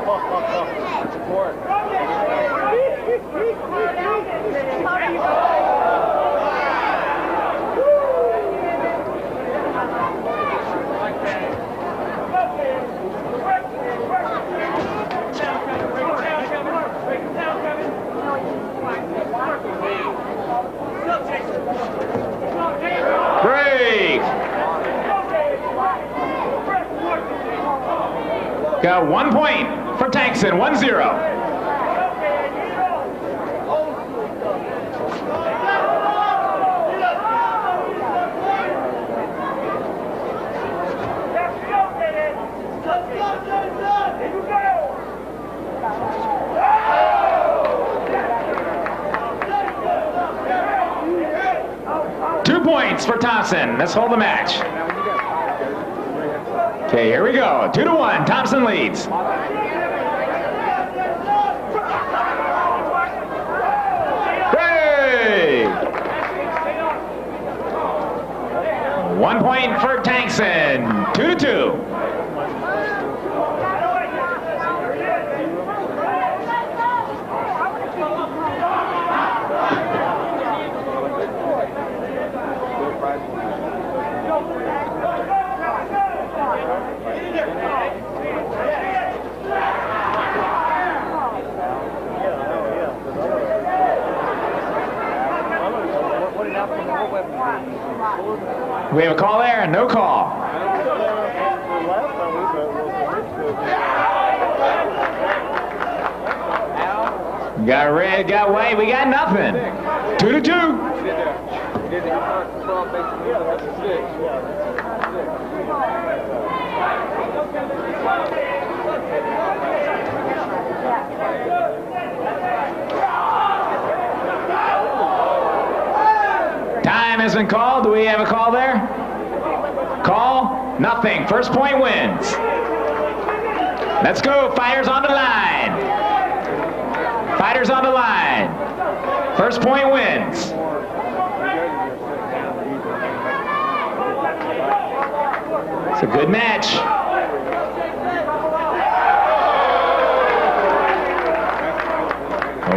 Break. Got one point for Tankson, 1-0. Two points for Thompson. Let's hold the match. Okay, here we go. Two to one. Thompson leads. Hey! One point for Tankson. Two to two. We have a call there? And no call. Got red, got white, we got nothing. Two to two. Time has been called. Do we have a call there? Call? Nothing. First point wins. Let's go. Fighters on the line. Fighters on the line. First point wins. It's a good match.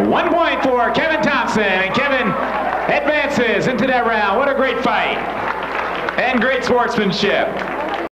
One point for Kevin Thompson. And Kevin advances into that round. What a great fight. And great sportsmanship.